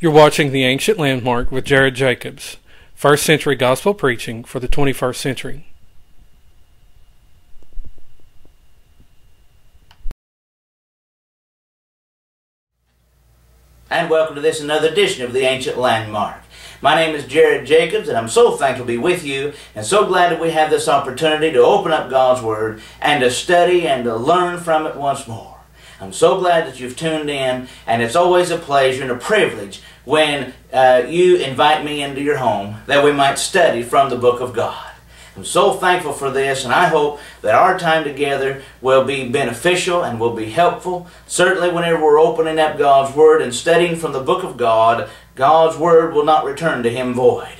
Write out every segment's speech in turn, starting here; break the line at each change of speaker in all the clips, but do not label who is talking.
You're watching The Ancient Landmark with Jarrod Jacobs, first century gospel preaching for the 21st century.
And welcome to this another edition of The Ancient Landmark. My name is Jarrod Jacobs, and I'm so thankful to be with you, and so glad that we have this opportunity to open up God's Word and to study and to learn from it once more. I'm so glad that you've tuned in, and it's always a pleasure and a privilege when uh, you invite me into your home that we might study from the book of God. I'm so thankful for this, and I hope that our time together will be beneficial and will be helpful. Certainly, whenever we're opening up God's Word and studying from the book of God, God's Word will not return to Him void.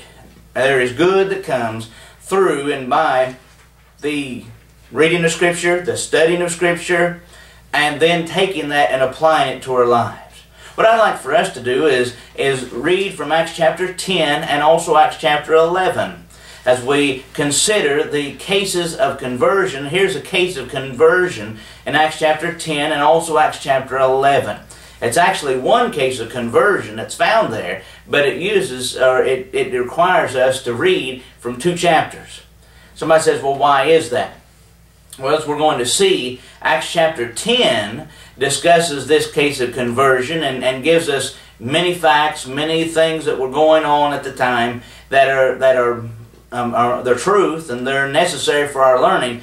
There is good that comes through and by the reading of Scripture, the studying of Scripture, and then taking that and applying it to our lives. What I'd like for us to do is, is read from Acts chapter 10 and also Acts chapter 11 as we consider the cases of conversion. Here's a case of conversion in Acts chapter 10 and also Acts chapter 11. It's actually one case of conversion that's found there, but it uses or it, it requires us to read from two chapters. Somebody says, well, why is that? Well, as we're going to see, Acts chapter 10 discusses this case of conversion and, and gives us many facts, many things that were going on at the time that are that are, um, are the truth and they're necessary for our learning.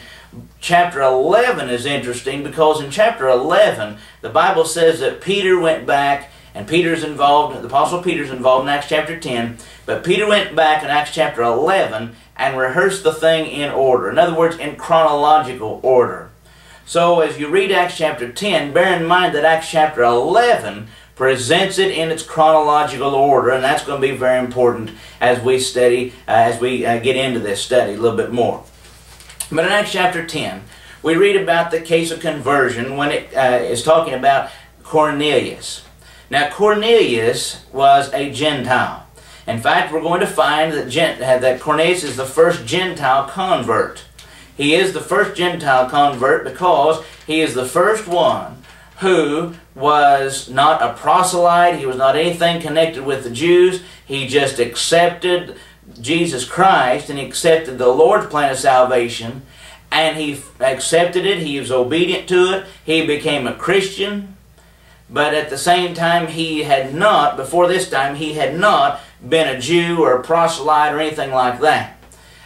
Chapter 11 is interesting because in chapter 11, the Bible says that Peter went back and Peter's involved, the Apostle Peter's involved in Acts chapter 10, but Peter went back in Acts chapter 11 and rehearse the thing in order. In other words, in chronological order. So as you read Acts chapter 10, bear in mind that Acts chapter 11 presents it in its chronological order, and that's going to be very important as we study, uh, as we uh, get into this study a little bit more. But in Acts chapter 10, we read about the case of conversion when it uh, is talking about Cornelius. Now, Cornelius was a Gentile. In fact, we're going to find that, Gent uh, that Cornelius is the first Gentile convert. He is the first Gentile convert because he is the first one who was not a proselyte. He was not anything connected with the Jews. He just accepted Jesus Christ and he accepted the Lord's plan of salvation and he accepted it. He was obedient to it. He became a Christian. But at the same time, he had not, before this time, he had not been a Jew or a proselyte or anything like that.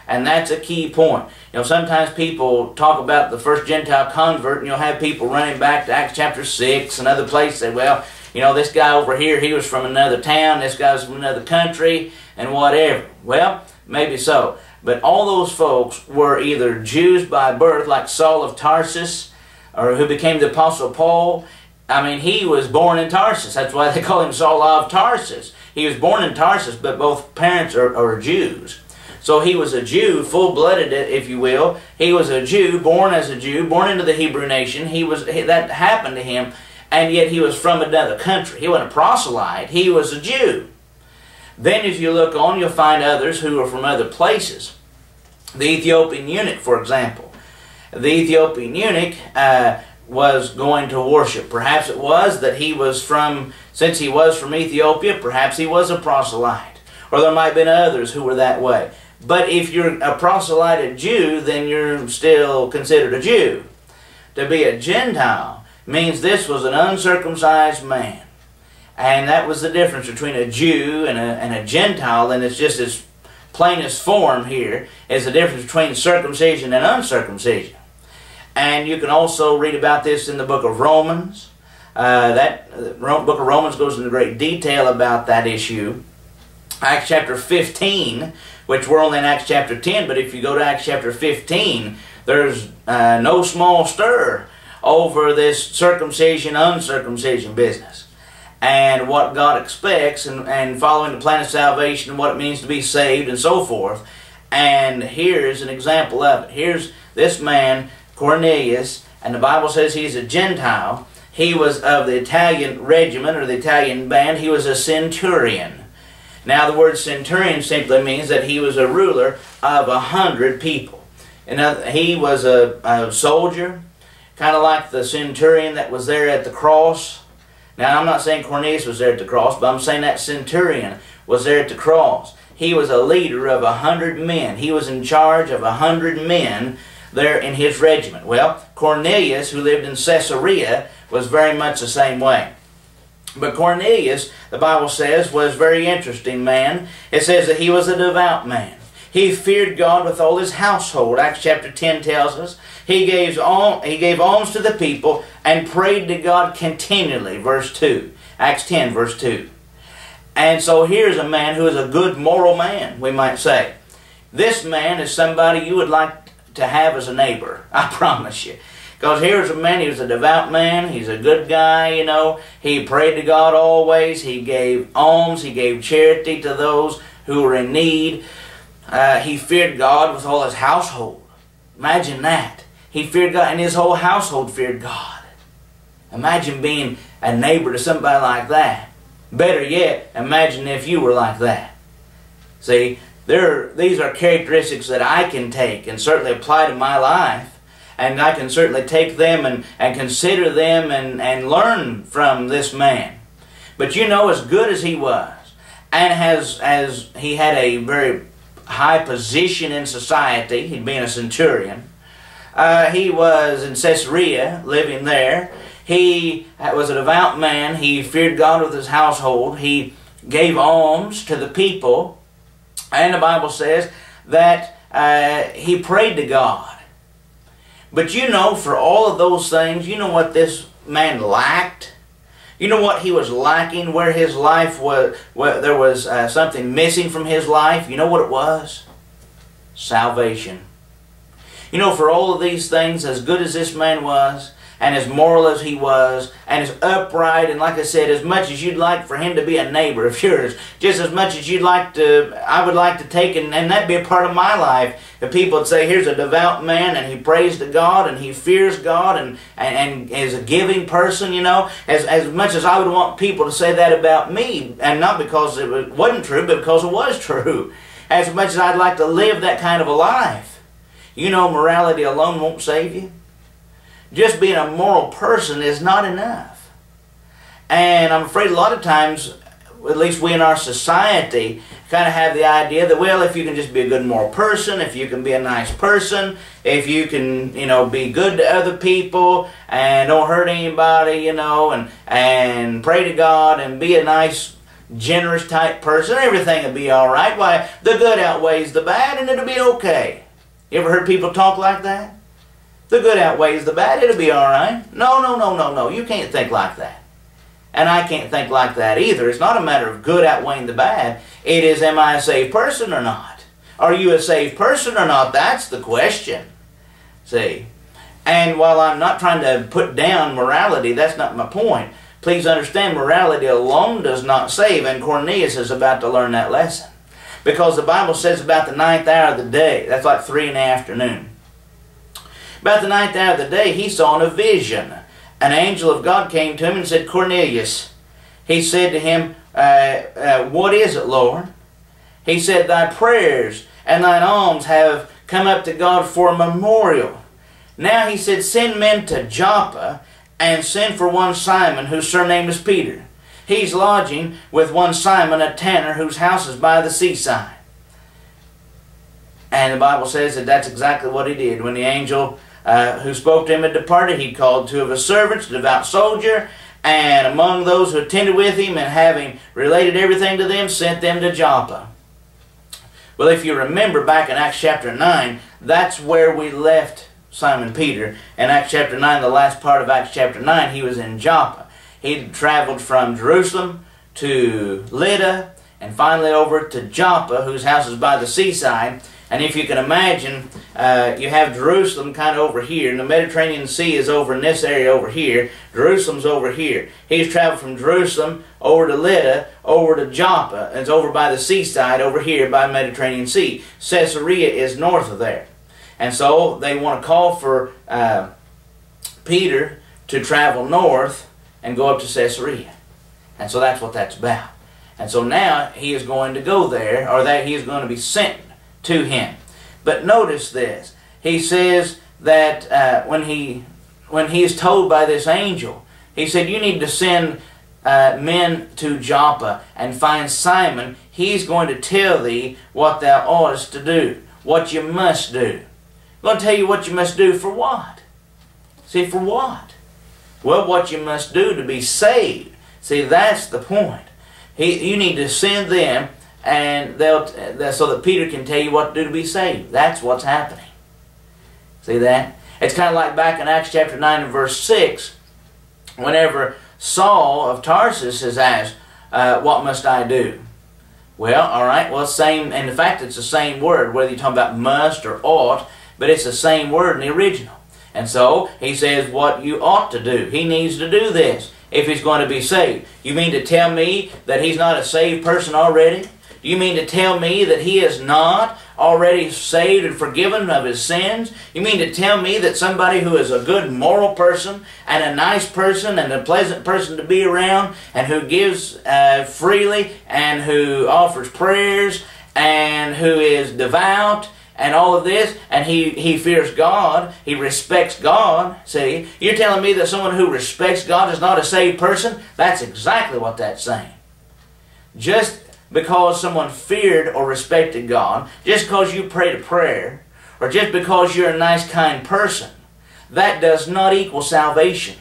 And that's a key point. You know, sometimes people talk about the first Gentile convert, and you'll have people running back to Acts chapter 6 and other places say, well, you know, this guy over here, he was from another town, this guy was from another country, and whatever. Well, maybe so. But all those folks were either Jews by birth, like Saul of Tarsus, or who became the Apostle Paul. I mean, he was born in Tarsus. That's why they call him Saul of Tarsus. He was born in Tarsus, but both parents are, are Jews. So he was a Jew, full-blooded, if you will. He was a Jew, born as a Jew, born into the Hebrew nation. He was that happened to him, and yet he was from another country. He wasn't a proselyte. He was a Jew. Then, if you look on, you'll find others who are from other places. The Ethiopian eunuch, for example. The Ethiopian eunuch uh, was going to worship. Perhaps it was that he was from since he was from Ethiopia, perhaps he was a proselyte. Or there might have been others who were that way. But if you're a proselyted Jew, then you're still considered a Jew. To be a Gentile means this was an uncircumcised man. And that was the difference between a Jew and a, and a Gentile, and it's just as plain as form here is the difference between circumcision and uncircumcision. And you can also read about this in the book of Romans. Uh, that uh, book of Romans goes into great detail about that issue. Acts chapter 15, which we're only in Acts chapter 10, but if you go to Acts chapter 15, there's uh, no small stir over this circumcision, uncircumcision business. And what God expects, and, and following the plan of salvation, and what it means to be saved, and so forth. And here's an example of it. Here's this man, Cornelius, and the Bible says he's a Gentile, he was of the Italian regiment or the Italian band. He was a centurion. Now, the word centurion simply means that he was a ruler of a hundred people. And he was a, a soldier, kind of like the centurion that was there at the cross. Now, I'm not saying Cornelius was there at the cross, but I'm saying that centurion was there at the cross. He was a leader of a hundred men. He was in charge of a hundred men there in his regiment. Well, Cornelius, who lived in Caesarea, was very much the same way. But Cornelius, the Bible says, was a very interesting man. It says that he was a devout man. He feared God with all his household. Acts chapter 10 tells us. He gave, alms, he gave alms to the people and prayed to God continually. Verse 2. Acts 10, verse 2. And so here's a man who is a good moral man, we might say. This man is somebody you would like to have as a neighbor. I promise you. Because here's a man, he was a devout man, he's a good guy, you know. He prayed to God always, he gave alms, he gave charity to those who were in need. Uh, he feared God with all his household. Imagine that. He feared God, and his whole household feared God. Imagine being a neighbor to somebody like that. Better yet, imagine if you were like that. See, there, these are characteristics that I can take and certainly apply to my life and I can certainly take them and, and consider them and, and learn from this man. But you know, as good as he was, and has as he had a very high position in society, he'd been a centurion. Uh, he was in Caesarea, living there. He was a devout man. He feared God with his household. He gave alms to the people. And the Bible says that uh, he prayed to God. But you know, for all of those things, you know what this man lacked? You know what he was lacking, where his life was, where there was uh, something missing from his life? You know what it was? Salvation. You know, for all of these things, as good as this man was, and as moral as he was, and as upright, and like I said, as much as you'd like for him to be a neighbor of yours, just as much as you'd like to, I would like to take, and, and that'd be a part of my life. If people would say, here's a devout man, and he prays to God, and he fears God, and, and, and is a giving person, you know, as, as much as I would want people to say that about me, and not because it wasn't true, but because it was true. As much as I'd like to live that kind of a life. You know, morality alone won't save you just being a moral person is not enough. And I'm afraid a lot of times, at least we in our society, kind of have the idea that, well, if you can just be a good moral person, if you can be a nice person, if you can, you know, be good to other people and don't hurt anybody, you know, and, and pray to God and be a nice, generous type person, everything will be all right. Why, the good outweighs the bad and it'll be okay. You ever heard people talk like that? The good outweighs the bad. It'll be all right. No, no, no, no, no. You can't think like that. And I can't think like that either. It's not a matter of good outweighing the bad. It is, am I a saved person or not? Are you a saved person or not? That's the question. See? And while I'm not trying to put down morality, that's not my point. Please understand, morality alone does not save, and Cornelius is about to learn that lesson. Because the Bible says about the ninth hour of the day, that's like three in the afternoon. About the ninth hour of the day, he saw in a vision. An angel of God came to him and said, Cornelius. He said to him, uh, uh, What is it, Lord? He said, Thy prayers and thine alms have come up to God for a memorial. Now he said, Send men to Joppa and send for one Simon, whose surname is Peter. He's lodging with one Simon, a tanner, whose house is by the seaside. And the Bible says that that's exactly what he did. When the angel uh, who spoke to him had departed, he called two of his servants, a devout soldier, and among those who attended with him, and having related everything to them, sent them to Joppa. Well, if you remember back in Acts chapter 9, that's where we left Simon Peter. In Acts chapter 9, the last part of Acts chapter 9, he was in Joppa. He traveled from Jerusalem to Lydda, and finally over to Joppa, whose house is by the seaside. And if you can imagine, uh, you have Jerusalem kind of over here, and the Mediterranean Sea is over in this area over here. Jerusalem's over here. He's traveled from Jerusalem over to Lydda, over to Joppa, and it's over by the seaside over here by the Mediterranean Sea. Caesarea is north of there. And so they want to call for uh, Peter to travel north and go up to Caesarea. And so that's what that's about. And so now he is going to go there, or that he is going to be sent to him. But notice this. He says that uh, when he when he is told by this angel, he said, you need to send uh, men to Joppa and find Simon. He's going to tell thee what thou oughtest to do, what you must do. I'm going to tell you what you must do for what? See, for what? Well, what you must do to be saved. See, that's the point. He, you need to send them, and they'll so that Peter can tell you what to do to be saved. That's what's happening. See that? It's kind of like back in Acts chapter 9 and verse 6, whenever Saul of Tarsus is asked, uh, What must I do? Well, all right, well, same, and in fact, it's the same word, whether you're talking about must or ought, but it's the same word in the original. And so he says what you ought to do. He needs to do this if he's going to be saved. You mean to tell me that he's not a saved person already? You mean to tell me that he is not already saved and forgiven of his sins? You mean to tell me that somebody who is a good moral person and a nice person and a pleasant person to be around and who gives uh, freely and who offers prayers and who is devout and all of this, and he, he fears God, he respects God. See, you're telling me that someone who respects God is not a saved person? That's exactly what that's saying. Just because someone feared or respected God, just because you prayed a prayer, or just because you're a nice, kind person, that does not equal salvation.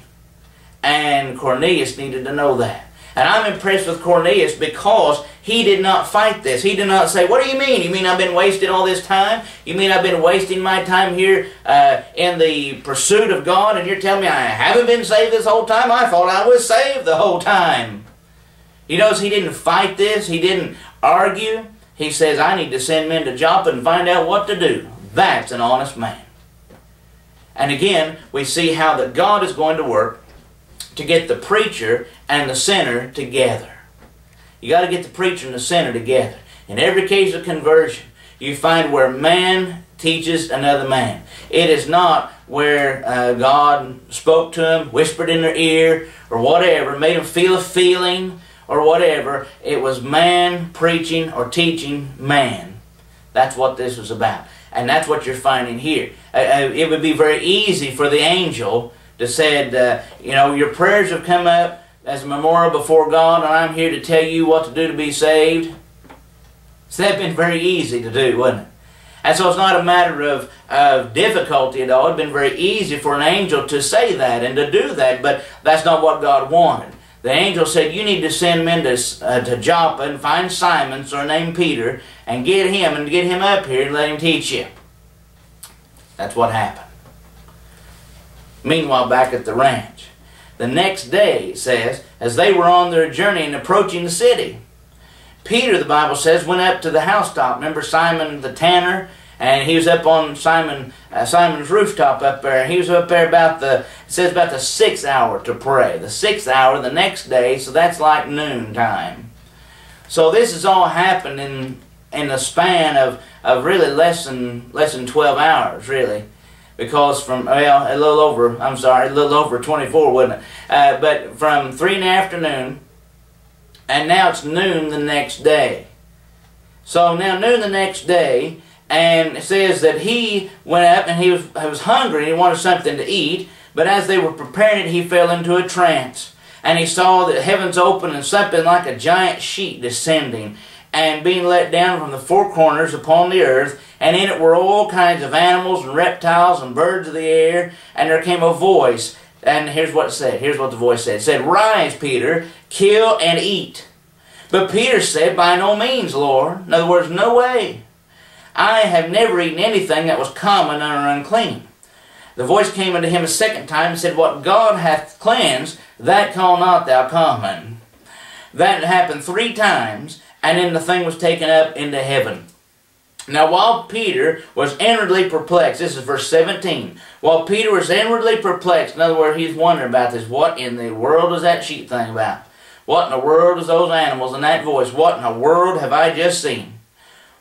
And Cornelius needed to know that. And I'm impressed with Cornelius because he did not fight this. He did not say, What do you mean? You mean I've been wasting all this time? You mean I've been wasting my time here uh, in the pursuit of God and you're telling me I haven't been saved this whole time? I thought I was saved the whole time. You knows he didn't fight this, he didn't argue. He says, I need to send men to Joppa and find out what to do. That's an honest man. And again, we see how that God is going to work to get the preacher and the sinner together. You got to get the preacher and the sinner together. In every case of conversion, you find where man teaches another man. It is not where uh, God spoke to him, whispered in their ear, or whatever, made him feel a feeling, or whatever. It was man preaching or teaching man. That's what this was about. And that's what you're finding here. Uh, uh it would be very easy for the angel to said, uh, you know, your prayers have come up as a memorial before God, and I'm here to tell you what to do to be saved. So that'd been very easy to do, wouldn't it? And so it's not a matter of, of difficulty at all. It'd been very easy for an angel to say that and to do that, but that's not what God wanted. The angel said, You need to send men to, uh, to Joppa and find Simon, surnamed Peter, and get him and get him up here and let him teach you. That's what happened. Meanwhile, back at the ranch, the next day, it says, as they were on their journey and approaching the city, Peter, the Bible says, went up to the housetop. Remember Simon the tanner? And he was up on Simon uh, Simon's rooftop up there. He was up there about the, it says about the sixth hour to pray. The sixth hour the next day, so that's like noon time. So this has all happened in, in the span of, of really less than, less than 12 hours, really because from well a little over I'm sorry a little over 24 wasn't it uh, but from 3 in the afternoon and now it's noon the next day so now noon the next day and it says that he went up and he was, he was hungry and he wanted something to eat but as they were preparing it he fell into a trance and he saw the heavens open and something like a giant sheet descending and being let down from the four corners upon the earth, and in it were all kinds of animals and reptiles and birds of the air, and there came a voice, and here's what it said. Here's what the voice said. It said, Rise, Peter, kill and eat. But Peter said, By no means, Lord. In other words, no way. I have never eaten anything that was common or unclean. The voice came unto him a second time and said, What God hath cleansed, that call not thou common. That happened three times, and then the thing was taken up into heaven. Now, while Peter was inwardly perplexed, this is verse 17. While Peter was inwardly perplexed, in other words, he's wondering about this. What in the world is that sheep thing about? What in the world is those animals and that voice? What in the world have I just seen?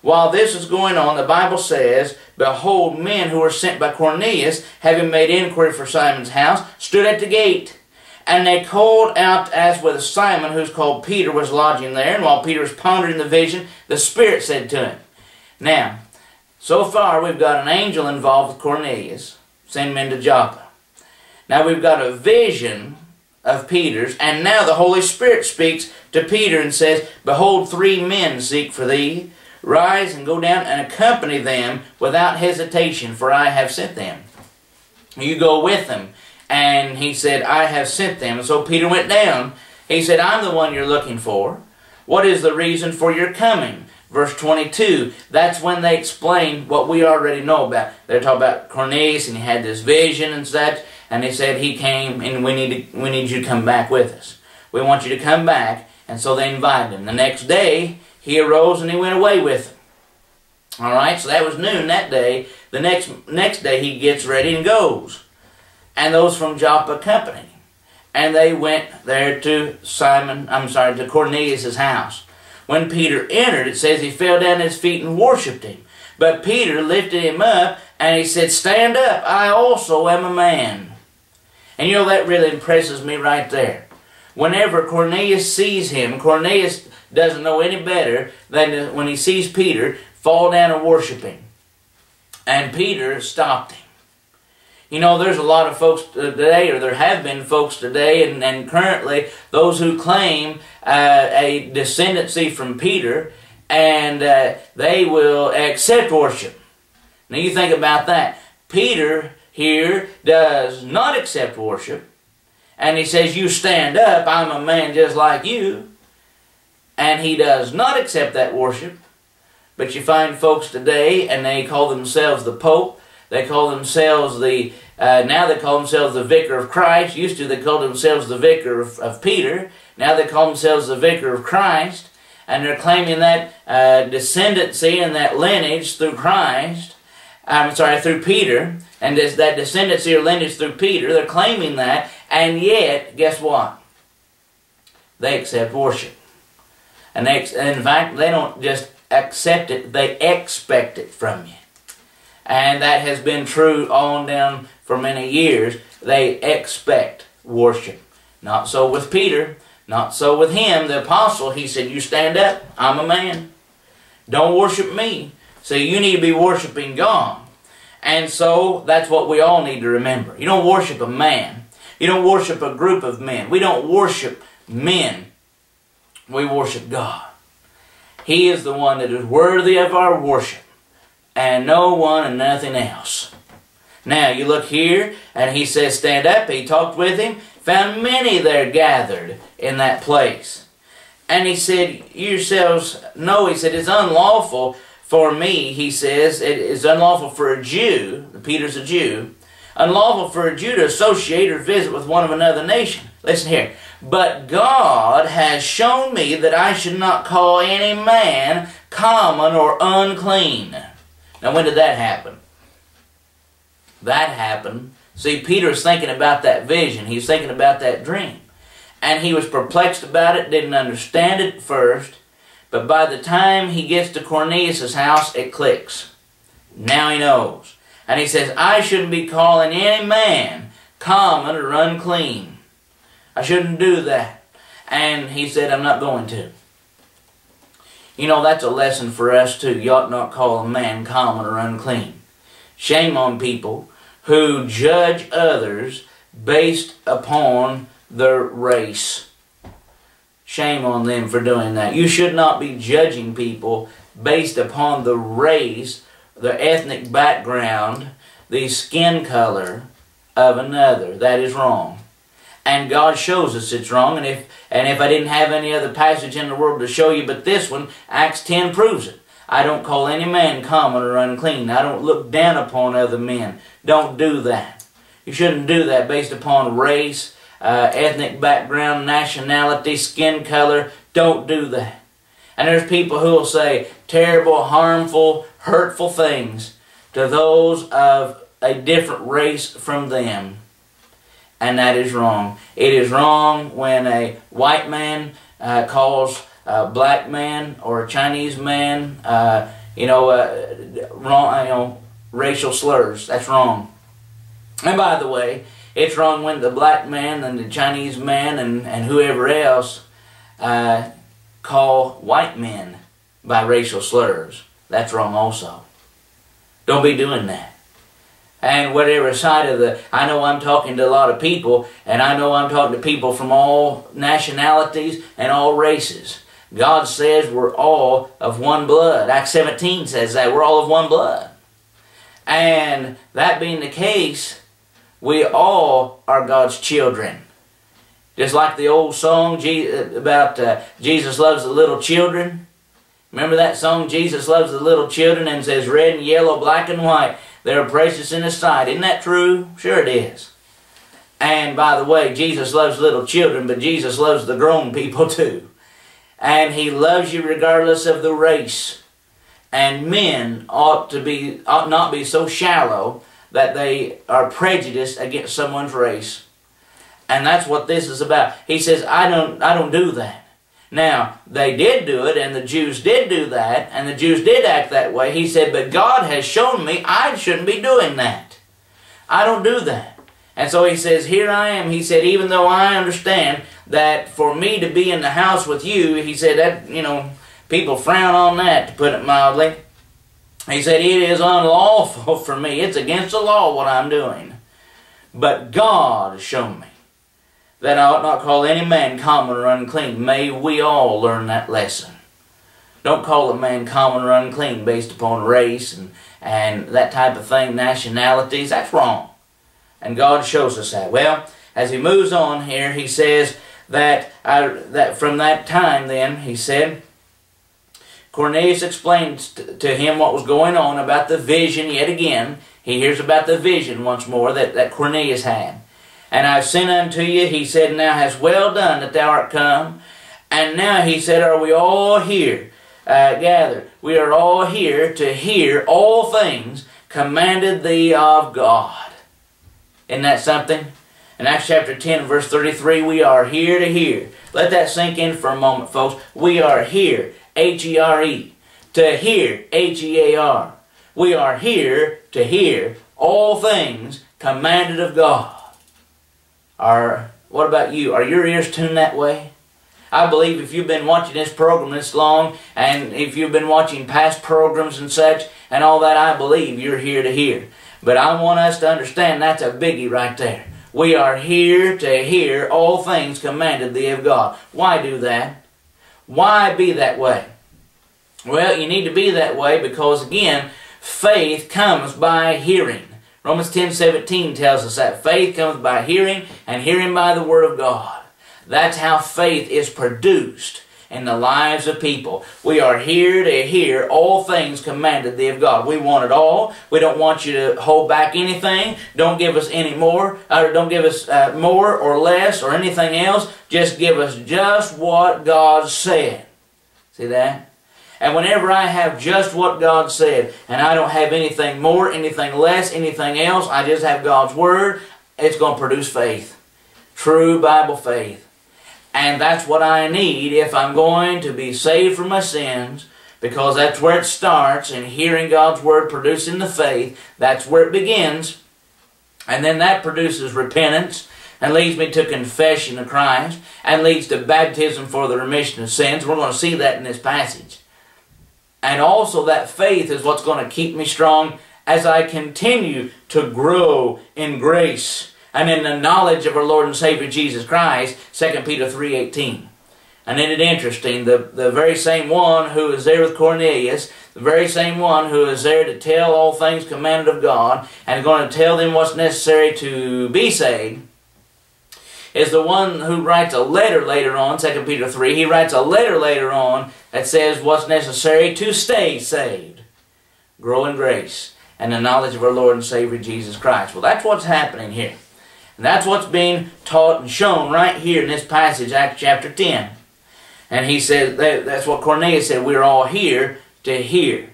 While this is going on, the Bible says, Behold, men who were sent by Cornelius, having made inquiry for Simon's house, stood at the gate. And they called out as with Simon, who's called Peter, was lodging there. And while Peter was pondering the vision, the Spirit said to him, Now, so far we've got an angel involved with Cornelius, send men to Joppa. Now we've got a vision of Peter's, and now the Holy Spirit speaks to Peter and says, Behold, three men seek for thee. Rise and go down and accompany them without hesitation, for I have sent them. You go with them. And he said, I have sent them. And so Peter went down. He said, I'm the one you're looking for. What is the reason for your coming? Verse 22, that's when they explain what we already know about. They're talking about Cornelius and he had this vision and such, and they said he came and we need, to, we need you to come back with us. We want you to come back, and so they invited him. The next day, he arose and he went away with them. All right, so that was noon that day. The next next day he gets ready and goes, and those from Joppa him, and they went there to Simon. I'm sorry, to Cornelius's house. When Peter entered, it says he fell down at his feet and worshipped him. But Peter lifted him up and he said, Stand up, I also am a man. And you know, that really impresses me right there. Whenever Cornelius sees him, Cornelius doesn't know any better than when he sees Peter fall down and worship him. And Peter stopped him. You know, there's a lot of folks today, or there have been folks today, and, and currently those who claim uh, a descendancy from Peter, and uh, they will accept worship. Now you think about that. Peter here does not accept worship, and he says, You stand up, I'm a man just like you. And he does not accept that worship. But you find folks today, and they call themselves the Pope, they call themselves the, uh, now they call themselves the Vicar of Christ. Used to they called themselves the Vicar of, of Peter. Now they call themselves the Vicar of Christ. And they're claiming that uh, descendancy and that lineage through Christ. I'm sorry, through Peter. And this, that descendancy or lineage through Peter. They're claiming that. And yet, guess what? They accept worship. And, in fact, they don't just accept it, they expect it from you and that has been true on down for many years. They expect worship. Not so with Peter, not so with him, the apostle. He said, You stand up, I'm a man. Don't worship me. So you need to be worshiping God. And so that's what we all need to remember. You don't worship a man. You don't worship a group of men. We don't worship men. We worship God. He is the one that is worthy of our worship and no one and nothing else. Now you look here, and he says, Stand up. He talked with him, found many there gathered in that place. And he said, Yourselves know, he said, it's unlawful for me, he says, it is unlawful for a Jew, Peter's a Jew, unlawful for a Jew to associate or visit with one of another nation. Listen here. But God has shown me that I should not call any man common or unclean. Now, when did that happen? That happened. See, Peter's thinking about that vision. He's thinking about that dream. And he was perplexed about it, didn't understand it first. But by the time he gets to Cornelius' house, it clicks. Now he knows. And he says, I shouldn't be calling any man common or unclean. I shouldn't do that. And he said, I'm not going to. You know, that's a lesson for us too. You ought not call a man common or unclean. Shame on people who judge others based upon their race. Shame on them for doing that. You should not be judging people based upon the race, the ethnic background, the skin color of another. That is wrong. And God shows us it's wrong. And if and if I didn't have any other passage in the world to show you but this one, Acts 10 proves it. I don't call any man common or unclean. I don't look down upon other men. Don't do that. You shouldn't do that based upon race, uh, ethnic background, nationality, skin color. Don't do that. And there's people who will say terrible, harmful, hurtful things to those of a different race from them and that is wrong. It is wrong when a white man uh, calls a black man or a Chinese man, uh, you know, uh, wrong, you know, racial slurs. That's wrong. And by the way, it's wrong when the black man and the Chinese man and, and whoever else uh, call white men by racial slurs. That's wrong also. Don't be doing that. And whatever side of the, I know I'm talking to a lot of people, and I know I'm talking to people from all nationalities and all races. God says we're all of one blood. Acts 17 says that we're all of one blood. And that being the case, we all are God's children. Just like the old song about uh, Jesus loves the little children. Remember that song, Jesus loves the little children, and says red and yellow, black and white. They're precious in His sight. Isn't that true? Sure it is. And by the way, Jesus loves little children, but Jesus loves the grown people too. And He loves you regardless of the race. And men ought to be ought not be so shallow that they are prejudiced against someone's race. And that's what this is about. He says, I don't I don't do that. Now, they did do it, and the Jews did do that, and the Jews did act that way. He said, But God has shown me I shouldn't be doing that. I don't do that. And so he says, Here I am. He said, Even though I understand that for me to be in the house with you, he said, that, you know, people frown on that, to put it mildly. He said, It is unlawful for me. It's against the law what I'm doing. But God has shown me that I ought not call any man common or unclean. May we all learn that lesson. Don't call a man common or unclean based upon race and, and that type of thing, nationalities. That's wrong. And God shows us that. Well, as he moves on here, he says that, I, that from that time then, he said, Cornelius explained to him what was going on about the vision yet again. He hears about the vision once more that, that Cornelius had. And I've sent unto you, he said, Now hast well done that thou art come. And now he said, Are we all here uh, gathered? We are all here to hear all things commanded thee of God. Isn't that something? In Acts chapter 10, verse 33, we are here to hear. Let that sink in for a moment, folks. We are here, H E R E, to hear, H E A R. We are here to hear all things commanded of God. Are what about you? Are your ears tuned that way? I believe if you've been watching this program this long, and if you've been watching past programs and such, and all that, I believe you're here to hear. But I want us to understand that's a biggie right there. We are here to hear all things commanded thee of God. Why do that? Why be that way? Well, you need to be that way because, again, faith comes by hearing. Romans 10 17 tells us that faith comes by hearing, and hearing by the Word of God. That's how faith is produced in the lives of people. We are here to hear all things commanded thee of God. We want it all. We don't want you to hold back anything. Don't give us any more, or don't give us uh, more or less or anything else. Just give us just what God said. See that? And whenever I have just what God said, and I don't have anything more, anything less, anything else, I just have God's Word, it's going to produce faith. True Bible faith. And that's what I need if I'm going to be saved from my sins, because that's where it starts, in hearing God's Word, producing the faith. That's where it begins. And then that produces repentance and leads me to confession of Christ and leads to baptism for the remission of sins. We're going to see that in this passage. And also that faith is what's going to keep me strong as I continue to grow in grace and in the knowledge of our Lord and Savior Jesus Christ, 2 Peter 3.18. And isn't it interesting, the, the very same one who is there with Cornelius, the very same one who is there to tell all things commanded of God, and going to tell them what's necessary to be saved, is the one who writes a letter later on, 2 Peter 3. He writes a letter later on that says what's necessary to stay saved. Grow in grace and the knowledge of our Lord and Savior Jesus Christ. Well, that's what's happening here. And that's what's being taught and shown right here in this passage, Acts chapter 10. And he says, that's what Cornelius said, we're all here to hear.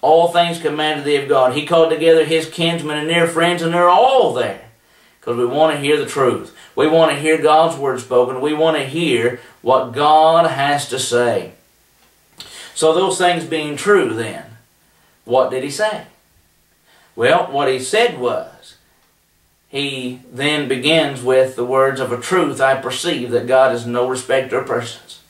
All things commanded thee of God. He called together his kinsmen and near friends, and they're all there because we want to hear the truth. We want to hear God's word spoken. We want to hear what God has to say. So those things being true then, what did he say? Well, what he said was, he then begins with the words of a truth I perceive that God is no respecter of persons.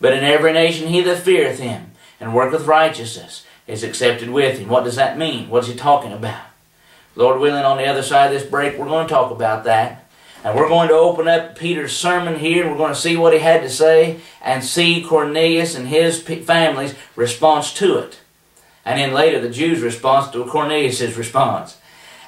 But in every nation he that feareth him and worketh righteousness is accepted with him. What does that mean? What is he talking about? Lord willing, on the other side of this break, we're going to talk about that. And we're going to open up Peter's sermon here, we're going to see what he had to say and see Cornelius and his family's response to it. And then later, the Jews' response to Cornelius' response.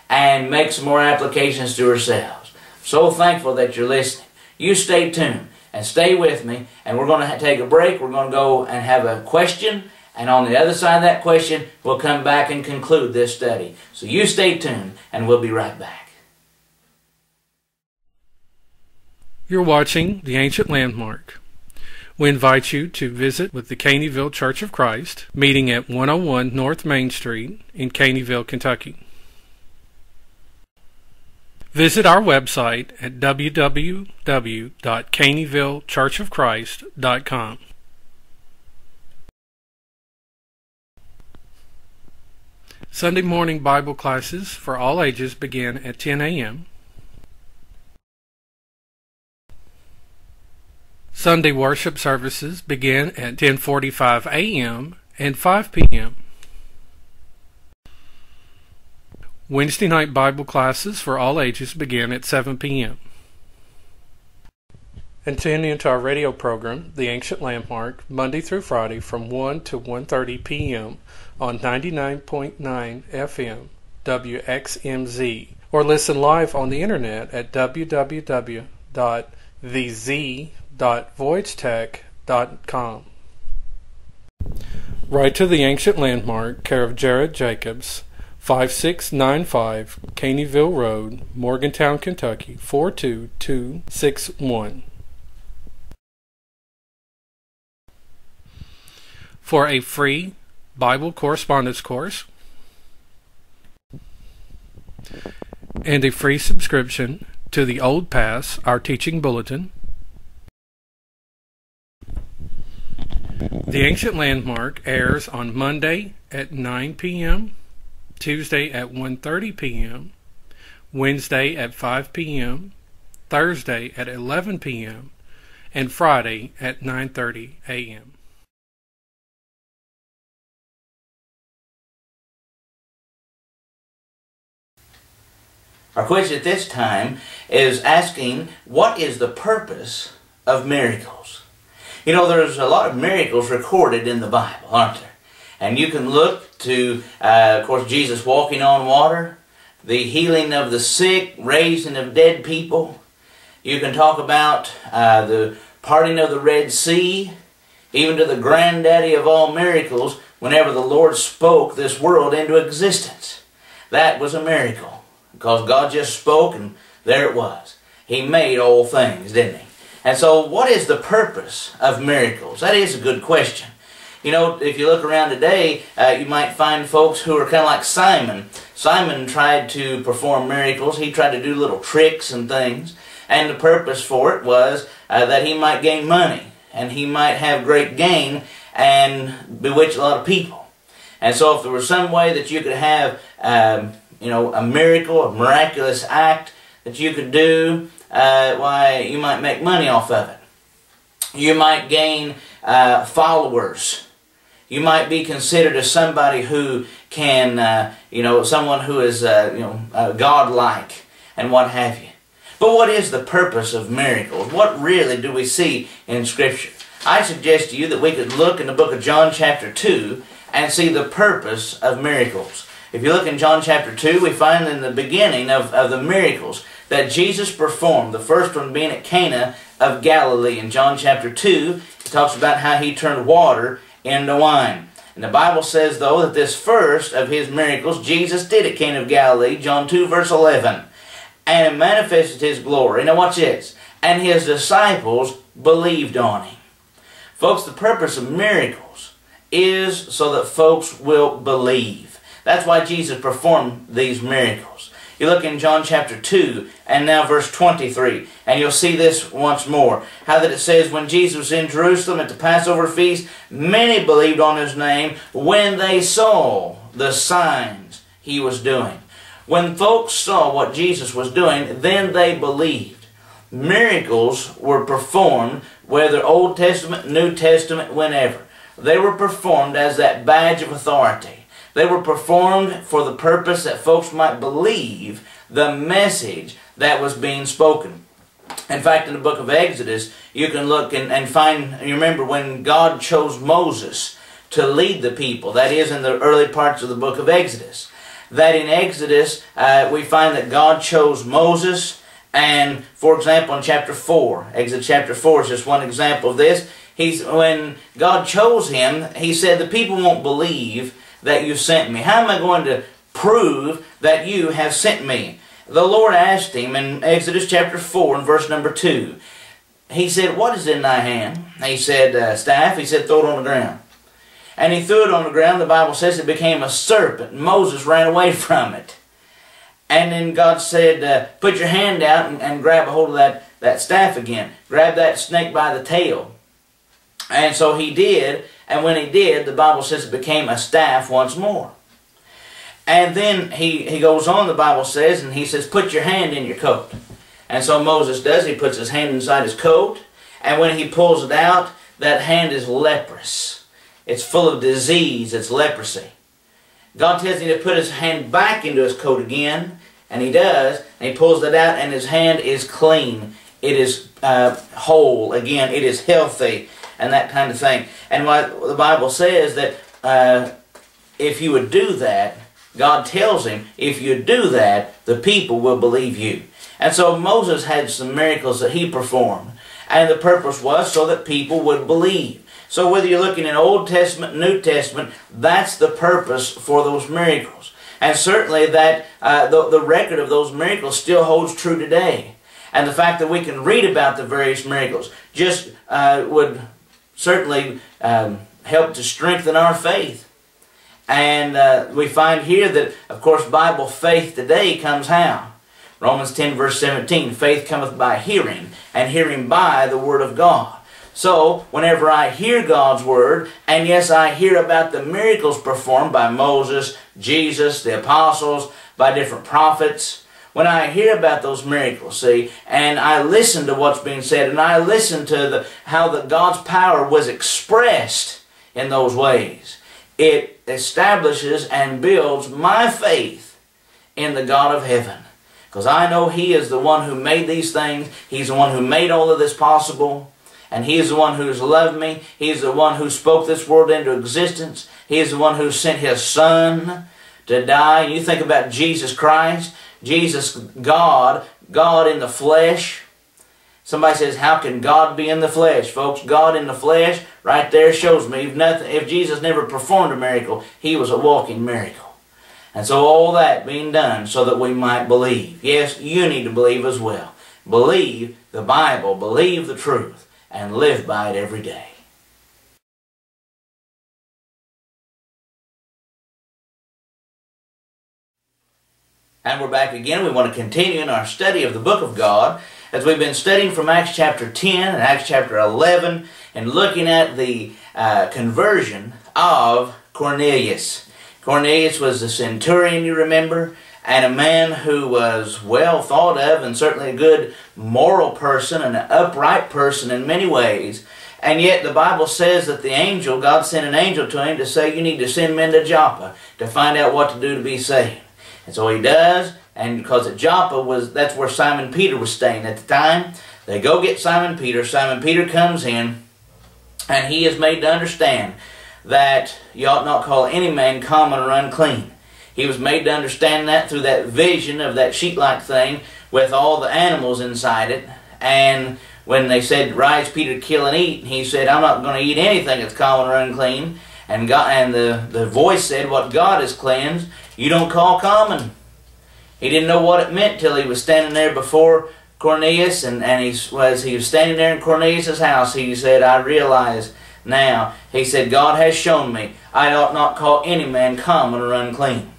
And make some more applications to ourselves. So thankful that you're listening. You stay tuned and stay with me. And we're going to take a break. We're going to go and have a question. And on the other side of that question, we'll come back and conclude this study. So you stay tuned, and we'll be right back.
You're watching The Ancient Landmark. We invite you to visit with the Caneyville Church of Christ, meeting at 101 North Main Street in Caneyville, Kentucky. Visit our website at www.caneyvillechurchofchrist.com. Sunday morning Bible classes for all ages begin at 10 a.m. Sunday worship services begin at 10:45 a.m. and 5 p.m. Wednesday night Bible classes for all ages begin at 7 p.m. And tune into our radio program, The Ancient Landmark, Monday through Friday from 1 to 1.30 p.m. on 99.9 FM WXMZ or listen live on the internet at www.thez.voyagetech.com. Write to the Ancient Landmark, care of Jarrod Jacobs, 5695 Caneyville Road, Morgantown, Kentucky 42261. For a free Bible correspondence course and a free subscription to the Old Paths, our teaching bulletin, The Ancient Landmark airs on Monday at 9 p.m. Tuesday at 1:30 p.m., Wednesday at 5 p.m., Thursday at 11 p.m., and Friday at 9:30 a.m.
Our question at this time is asking what is the purpose of miracles? You know, there's a lot of miracles recorded in the Bible, aren't there? And you can look to, uh, of course, Jesus walking on water, the healing of the sick, raising of dead people. You can talk about uh, the parting of the Red Sea, even to the granddaddy of all miracles, whenever the Lord spoke this world into existence. That was a miracle, because God just spoke and there it was. He made all things, didn't he? And so, what is the purpose of miracles? That is a good question. You know, if you look around today, uh, you might find folks who are kind of like Simon. Simon tried to perform miracles. He tried to do little tricks and things. And the purpose for it was uh, that he might gain money. And he might have great gain and bewitch a lot of people. And so if there was some way that you could have, um, you know, a miracle, a miraculous act that you could do, uh, why, you might make money off of it. You might gain uh, followers you might be considered as somebody who can, uh, you know, someone who is, uh, you know, uh, godlike and what have you. But what is the purpose of miracles? What really do we see in Scripture? I suggest to you that we could look in the book of John chapter 2 and see the purpose of miracles. If you look in John chapter 2, we find in the beginning of, of the miracles that Jesus performed, the first one being at Cana of Galilee. In John chapter 2, it talks about how he turned water into wine. And the Bible says, though, that this first of his miracles Jesus did at Cana of Galilee, John 2, verse 11. And it manifested his glory. Now watch this. And his disciples believed on him. Folks, the purpose of miracles is so that folks will believe. That's why Jesus performed these miracles. You look in John chapter 2 and now verse 23, and you'll see this once more. How that it says, When Jesus was in Jerusalem at the Passover feast, many believed on his name when they saw the signs he was doing. When folks saw what Jesus was doing, then they believed. Miracles were performed, whether Old Testament, New Testament, whenever. They were performed as that badge of authority. They were performed for the purpose that folks might believe the message that was being spoken. In fact, in the book of Exodus, you can look and, and find, you remember when God chose Moses to lead the people, that is in the early parts of the book of Exodus. That in Exodus, uh, we find that God chose Moses, and for example, in chapter 4, Exodus chapter 4 is just one example of this. He's, when God chose him, he said, The people won't believe that you sent me. How am I going to prove that you have sent me? The Lord asked him in Exodus chapter 4 and verse number 2. He said, What is in thy hand? He said, uh, Staff. He said, Throw it on the ground. And he threw it on the ground. The Bible says it became a serpent. Moses ran away from it. And then God said, uh, Put your hand out and, and grab a hold of that, that staff again. Grab that snake by the tail. And so he did. And when he did, the Bible says it became a staff once more. And then he, he goes on, the Bible says, and he says, Put your hand in your coat. And so Moses does. He puts his hand inside his coat. And when he pulls it out, that hand is leprous. It's full of disease. It's leprosy. God tells him to put his hand back into his coat again. And he does. And he pulls it out, and his hand is clean. It is uh, whole again. It is healthy. And that kind of thing. And what the Bible says that uh, if you would do that, God tells him, if you do that, the people will believe you. And so Moses had some miracles that he performed. And the purpose was so that people would believe. So whether you're looking in Old Testament, New Testament, that's the purpose for those miracles. And certainly that uh, the, the record of those miracles still holds true today. And the fact that we can read about the various miracles just uh, would certainly um, help to strengthen our faith. And uh, we find here that, of course, Bible faith today comes how? Romans 10 verse 17, faith cometh by hearing, and hearing by the Word of God. So, whenever I hear God's Word, and yes, I hear about the miracles performed by Moses, Jesus, the apostles, by different prophets, when I hear about those miracles, see, and I listen to what's being said, and I listen to the, how the God's power was expressed in those ways, it establishes and builds my faith in the God of heaven. Because I know He is the one who made these things. He's the one who made all of this possible. And He is the one who's loved me. He is the one who spoke this world into existence. He is the one who sent His Son to die. You think about Jesus Christ. Jesus, God, God in the flesh. Somebody says, how can God be in the flesh? Folks, God in the flesh, right there shows me if, nothing, if Jesus never performed a miracle, he was a walking miracle. And so all that being done so that we might believe. Yes, you need to believe as well. Believe the Bible, believe the truth, and live by it every day. And we're back again. We want to continue in our study of the book of God as we've been studying from Acts chapter 10 and Acts chapter 11 and looking at the uh, conversion of Cornelius. Cornelius was a centurion, you remember, and a man who was well thought of and certainly a good moral person and an upright person in many ways. And yet the Bible says that the angel, God sent an angel to him to say, you need to send men to Joppa to find out what to do to be saved. And so he does, and because at Joppa was that's where Simon Peter was staying at the time. They go get Simon Peter. Simon Peter comes in, and he is made to understand that you ought not call any man common or unclean. He was made to understand that through that vision of that sheet-like thing with all the animals inside it. And when they said, "Rise, Peter, kill and eat," he said, "I'm not going to eat anything that's common or unclean." And God, and the, the voice said, "What God has cleansed, you don't call common." He didn't know what it meant till he was standing there before Cornelius, and, and he was he was standing there in Cornelius' house. He said, I realize now. He said, God has shown me I ought not call any man common or unclean.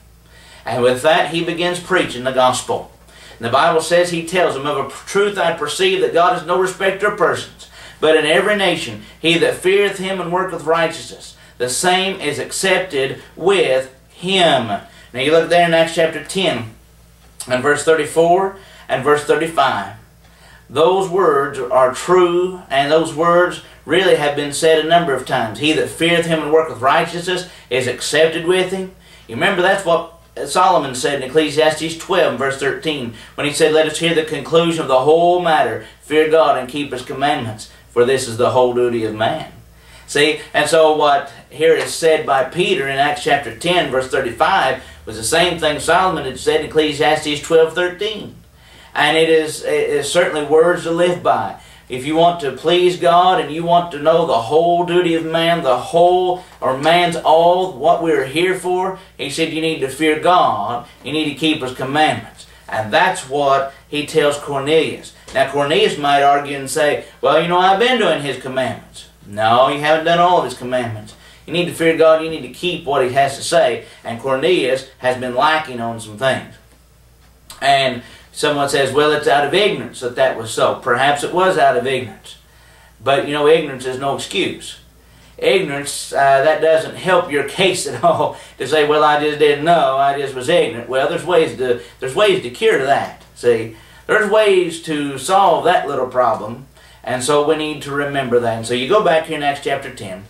And with that, he begins preaching the gospel. And the Bible says he tells them, Of a truth I perceive that God is no respecter of persons, but in every nation he that feareth him and worketh righteousness, the same is accepted with him. Now you look there in Acts chapter 10 and verse 34 and verse 35. Those words are true, and those words really have been said a number of times. He that feareth him and worketh righteousness is accepted with him. You remember that's what Solomon said in Ecclesiastes 12, verse 13, when he said, Let us hear the conclusion of the whole matter. Fear God and keep his commandments, for this is the whole duty of man. See, and so what here is said by Peter in Acts chapter 10, verse 35, was the same thing Solomon had said in Ecclesiastes 12, 13. And it is, it is certainly words to live by. If you want to please God and you want to know the whole duty of man, the whole, or man's all, what we're here for, he said you need to fear God. You need to keep his commandments. And that's what he tells Cornelius. Now, Cornelius might argue and say, well, you know, I've been doing his commandments. No, you haven't done all of his commandments. You need to fear God. You need to keep what he has to say. And Cornelius has been lacking on some things. And Someone says, well, it's out of ignorance that that was so. Perhaps it was out of ignorance. But, you know, ignorance is no excuse. Ignorance, uh, that doesn't help your case at all to say, well, I just didn't know, I just was ignorant. Well, there's ways to, there's ways to cure that, see. There's ways to solve that little problem, and so we need to remember that. And so you go back here in Acts chapter 10,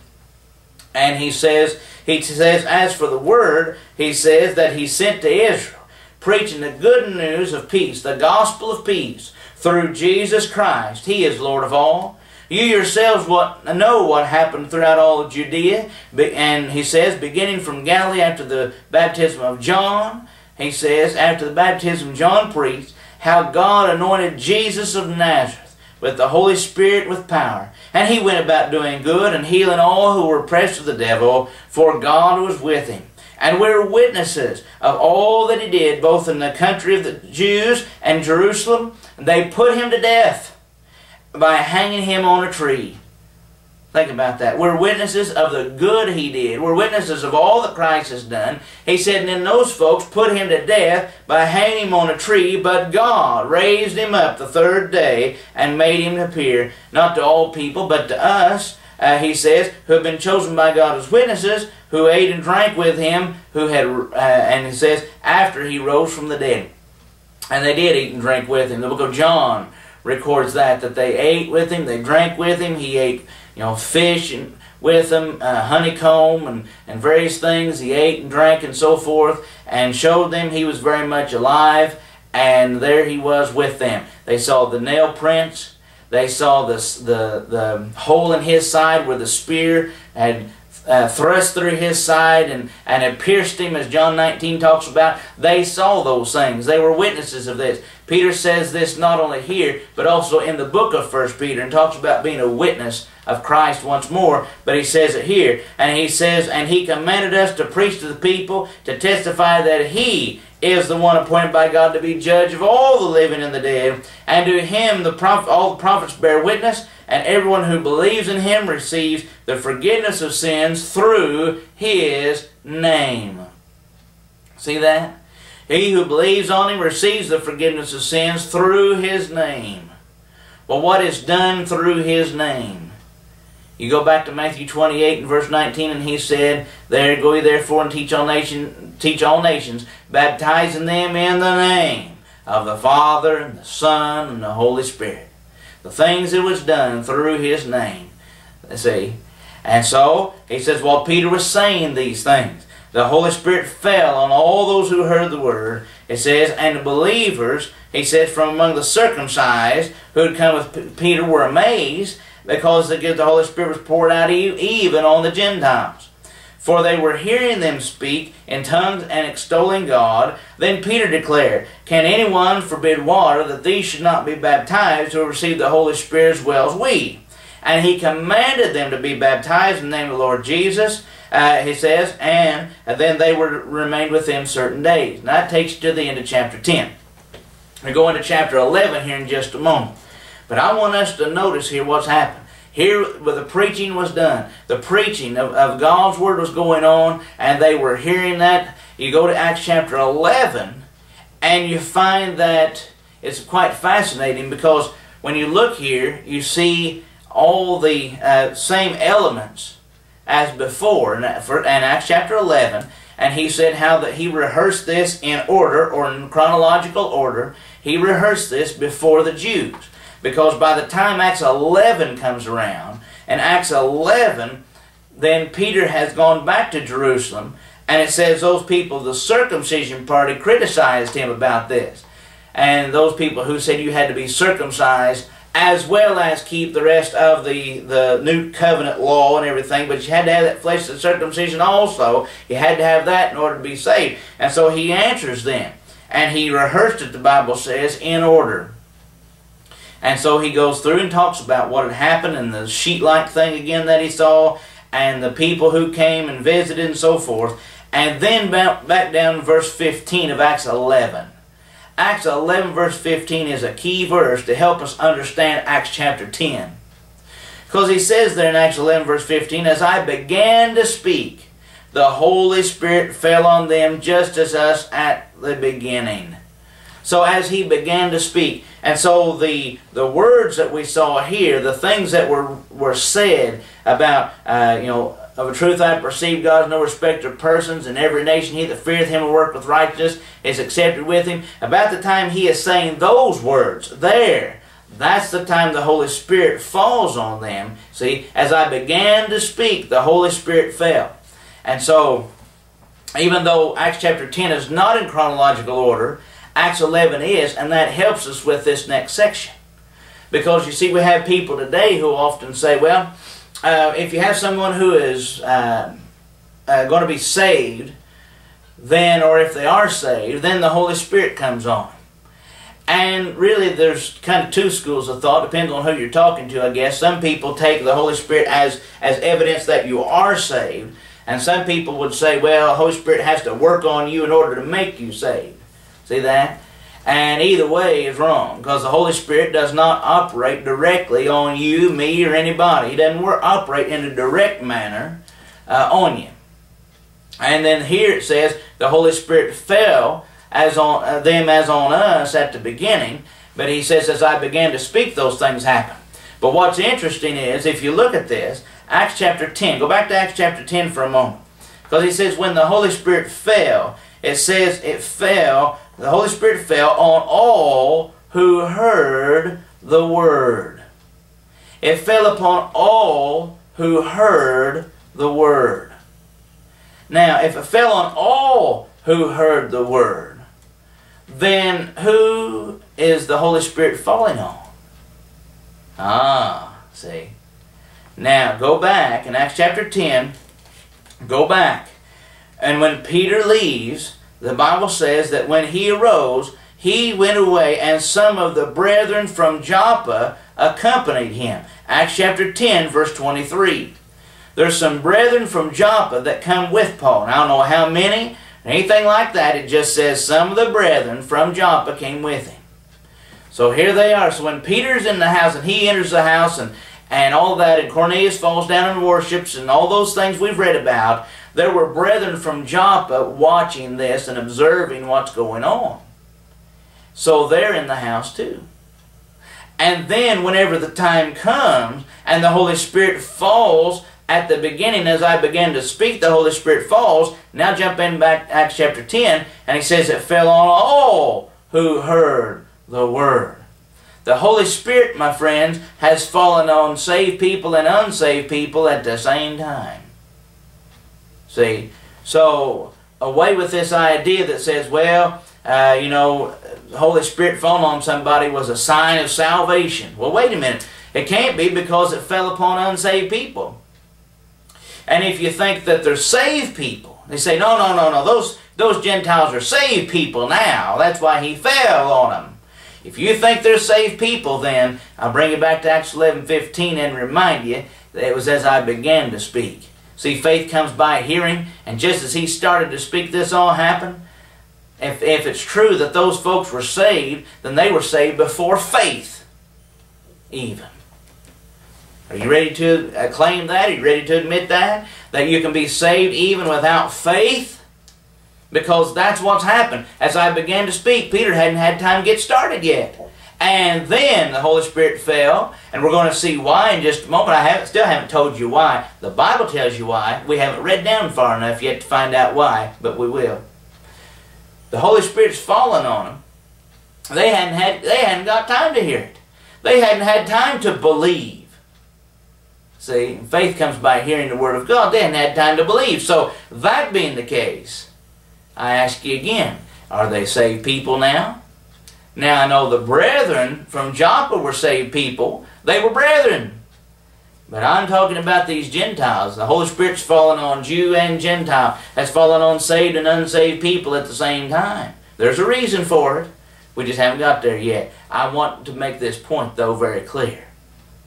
and he says, he says, as for the word, he says that he sent to Israel preaching the good news of peace, the gospel of peace, through Jesus Christ. He is Lord of all. You yourselves what, know what happened throughout all of Judea. And he says, beginning from Galilee after the baptism of John, he says, after the baptism John preached, how God anointed Jesus of Nazareth with the Holy Spirit with power. And he went about doing good and healing all who were oppressed of the devil, for God was with him. And we're witnesses of all that he did, both in the country of the Jews and Jerusalem. They put him to death by hanging him on a tree. Think about that. We're witnesses of the good he did. We're witnesses of all that Christ has done. He said, and then those folks put him to death by hanging him on a tree, but God raised him up the third day and made him appear, not to all people, but to us uh, he says, who have been chosen by God as witnesses, who ate and drank with him, who had, uh, and he says, after he rose from the dead. And they did eat and drink with him. The book of John records that, that they ate with him, they drank with him, he ate, you know, fish and with them, uh, honeycomb and, and various things. He ate and drank and so forth, and showed them he was very much alive, and there he was with them. They saw the nail prints, they saw the, the, the hole in his side where the spear had uh, thrust through his side and, and had pierced him, as John 19 talks about. They saw those things. They were witnesses of this. Peter says this not only here, but also in the book of First Peter, and talks about being a witness of Christ once more, but he says it here. And he says, And he commanded us to preach to the people, to testify that he is the one appointed by God to be judge of all the living and the dead. And to him the all the prophets bear witness, and everyone who believes in him receives the forgiveness of sins through his name. See that? He who believes on him receives the forgiveness of sins through his name. But what is done through his name? You go back to Matthew 28 and verse 19, and he said, There go ye therefore and teach all, nation, teach all nations, baptizing them in the name of the Father, and the Son, and the Holy Spirit. The things that was done through his name. See? And so, he says, while Peter was saying these things, the Holy Spirit fell on all those who heard the word. It says, and the believers, he says, from among the circumcised who had come with Peter were amazed because the Holy Spirit was poured out even on the Gentiles. For they were hearing them speak in tongues and extolling God. Then Peter declared, Can anyone forbid water that these should not be baptized who receive the Holy Spirit as well as we? And he commanded them to be baptized in the name of the Lord Jesus. Uh, he says, and, and then they were remained with him certain days. Now that takes you to the end of chapter 10. We go into chapter 11 here in just a moment. But I want us to notice here what's happened. Here, where the preaching was done, the preaching of, of God's Word was going on, and they were hearing that. You go to Acts chapter 11, and you find that it's quite fascinating because when you look here, you see all the uh, same elements as before in, in Acts chapter 11. And he said how that he rehearsed this in order or in chronological order. He rehearsed this before the Jews. Because by the time Acts 11 comes around, and Acts 11, then Peter has gone back to Jerusalem, And it says those people, the circumcision party, criticized him about this. And those people who said you had to be circumcised as well as keep the rest of the, the new covenant law and everything, but you had to have that fleshly circumcision also. You had to have that in order to be saved. And so he answers them. And he rehearsed it, the Bible says, in order. And so he goes through and talks about what had happened and the sheet like thing again that he saw, and the people who came and visited and so forth. And then back down verse 15 of Acts 11. Acts 11 verse 15 is a key verse to help us understand Acts chapter 10. Because he says there in Acts 11 verse 15, As I began to speak, the Holy Spirit fell on them just as us at the beginning. So as he began to speak, and so the the words that we saw here, the things that were were said about uh, you know of a truth I perceive God is no respecter of persons, and every nation he that feareth him will work with righteousness is accepted with him. About the time he is saying those words there, that's the time the Holy Spirit falls on them. See, as I began to speak, the Holy Spirit fell. And so, even though Acts chapter 10 is not in chronological order, Acts 11 is, and that helps us with this next section. Because you see, we have people today who often say, well, uh, if you have someone who is uh, uh, going to be saved, then, or if they are saved, then the Holy Spirit comes on. And really, there's kind of two schools of thought, depending on who you're talking to, I guess. Some people take the Holy Spirit as, as evidence that you are saved, and some people would say, well, the Holy Spirit has to work on you in order to make you saved. See that? And either way is wrong because the Holy Spirit does not operate directly on you, me, or anybody. He doesn't work, operate in a direct manner uh, on you. And then here it says the Holy Spirit fell as on uh, them as on us at the beginning, but he says as I began to speak, those things happened. But what's interesting is if you look at this, Acts chapter 10, go back to Acts chapter 10 for a moment. Because he says when the Holy Spirit fell, it says it fell the Holy Spirit fell on all who heard the word. It fell upon all who heard the word. Now, if it fell on all who heard the word, then who is the Holy Spirit falling on? Ah, see. Now, go back in Acts chapter 10. Go back. And when Peter leaves, the Bible says that when he arose, he went away, and some of the brethren from Joppa accompanied him. Acts chapter 10, verse 23. There's some brethren from Joppa that come with Paul. And I don't know how many, anything like that. It just says some of the brethren from Joppa came with him. So here they are. So when Peter's in the house and he enters the house and, and all that, and Cornelius falls down and worships, and all those things we've read about, there were brethren from Joppa watching this and observing what's going on. So they're in the house too. And then, whenever the time comes and the Holy Spirit falls at the beginning, as I began to speak, the Holy Spirit falls. Now jump in back Acts chapter 10, and he says it fell on all who heard the word. The Holy Spirit, my friends, has fallen on saved people and unsaved people at the same time. See? So, away with this idea that says, well, uh, you know, the Holy Spirit falling on somebody was a sign of salvation. Well, wait a minute. It can't be because it fell upon unsaved people. And if you think that they're saved people, they say, no, no, no, no, those, those Gentiles are saved people now. That's why he fell on them. If you think they're saved people, then I'll bring you back to Acts 11 15 and remind you that it was as I began to speak. See, faith comes by hearing, and just as he started to speak, this all happened. If, if it's true that those folks were saved, then they were saved before faith, even. Are you ready to claim that? Are you ready to admit that? That you can be saved even without faith? Because that's what's happened. As I began to speak, Peter hadn't had time to get started yet. And then the Holy Spirit fell, and we're going to see why in just a moment. I haven't, still haven't told you why. The Bible tells you why. We haven't read down far enough yet to find out why, but we will. The Holy Spirit's fallen on them. They hadn't had they hadn't got time to hear it. They hadn't had time to believe. See, faith comes by hearing the Word of God. They hadn't had time to believe. So, that being the case, I ask you again, are they saved people now? Now, I know the brethren from Joppa were saved people. They were brethren. But I'm talking about these Gentiles. The Holy Spirit's fallen on Jew and Gentile. Has fallen on saved and unsaved people at the same time. There's a reason for it. We just haven't got there yet. I want to make this point, though, very clear.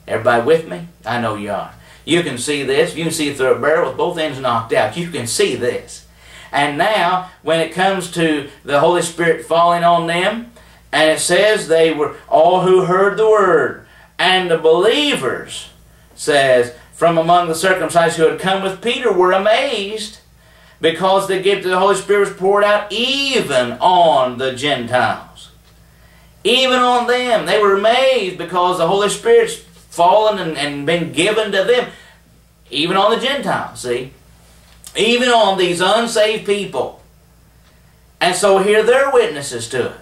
Everybody with me? I know you are. You can see this. You can see through a barrel with both ends knocked out. You can see this. And now, when it comes to the Holy Spirit falling on them, and it says they were all who heard the word, and the believers says, from among the circumcised who had come with Peter were amazed because the gift of the Holy Spirit was poured out even on the Gentiles. Even on them. They were amazed because the Holy Spirit's fallen and, and been given to them. Even on the Gentiles, see? Even on these unsaved people. And so here they're witnesses to it.